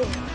Oh!